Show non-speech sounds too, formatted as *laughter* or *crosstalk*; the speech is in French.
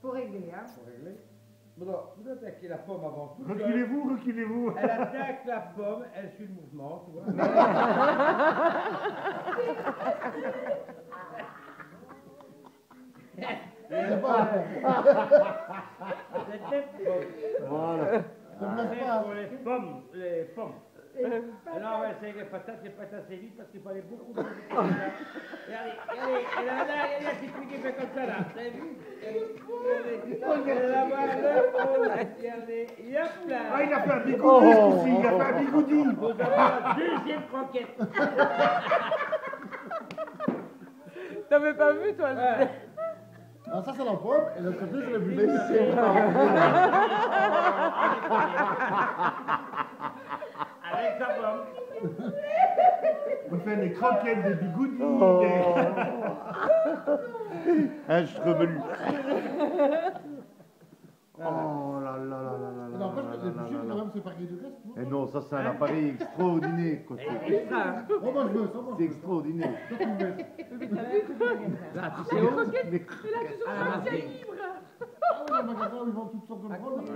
pour, régler, hein. pour vous attaquez la pomme avant tout. Reculez-vous, reculez-vous. Elle attaque la pomme, elle suit le mouvement, tu vois. C'est Voilà. pour les pommes, les pommes. Alors, on va essayer les patates, les patates assez vite parce qu'il fallait beaucoup de Regardez, regardez, et là, fait comme ça là. Vu oh, là. Ah, il a fait un bigoudi ce coup-ci, il a fait un bigoudi. Vous avez la deuxième croquette. *laughs* T'avais pas vu, toi Ouais. Ah, ça, c'est la pomme, et l'autre côté, c'est le bébé. Avec sa pomme. On fait des croquettes, des bigoudis. Oh. Un chevelu. Oh là là là là là Mais là n'empêche là que là là quand là. même, du reste. non Et non, ça c'est un appareil extraordinaire. C'est. Oh, moi, je veux ça, moi. c'est extraordinaire. Toi, tu veux. Là, tu sais où Les Il a toujours À la un matinée. livre Ah oui, les magasins où ils vendent toutes sortes de produits.